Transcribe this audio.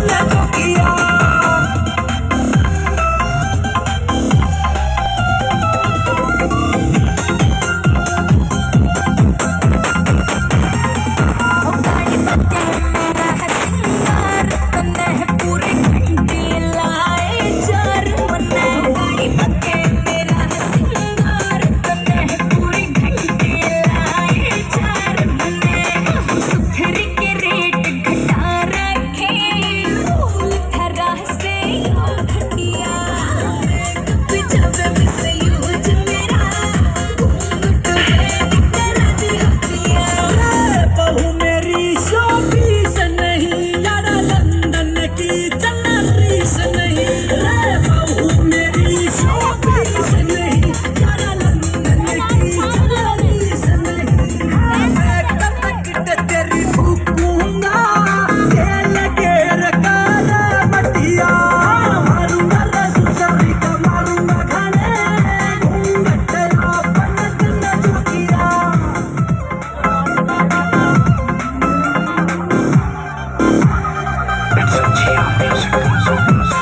बोले तो किया music.